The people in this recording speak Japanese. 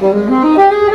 Mm-hmm.